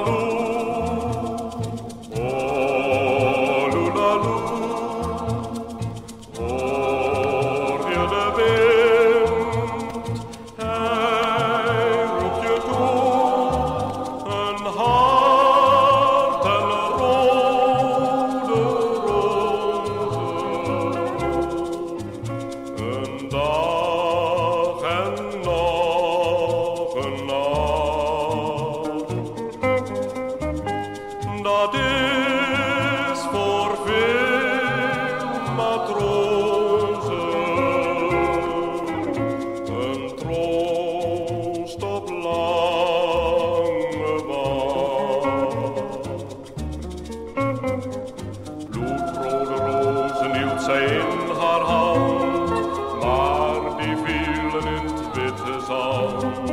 Oh. dat is voor veel matrozen een troost op lange wacht. Bloedrode rozen hield zij in haar hand, maar die vielen in het witte zand.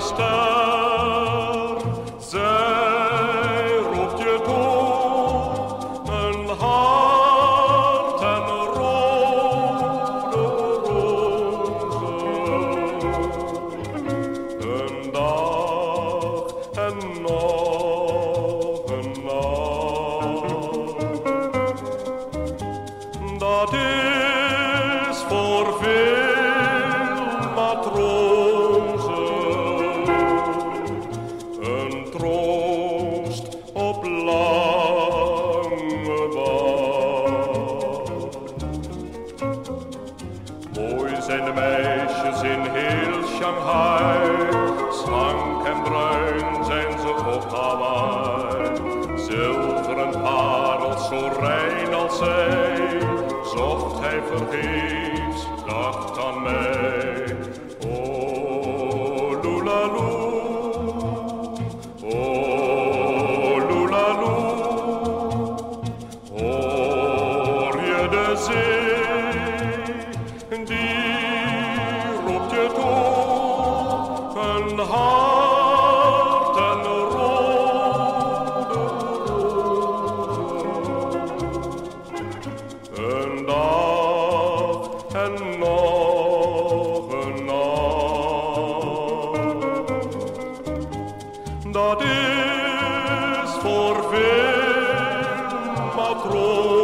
star. Een troost op lange baan. Mooi zijn de meisjes in heel Shanghai, slank en bruin zijn ze op Hawaii. Zilveren parels zo rein als zij, zocht hij vergeefs, dacht aan mij. That is for voor veel matrozen.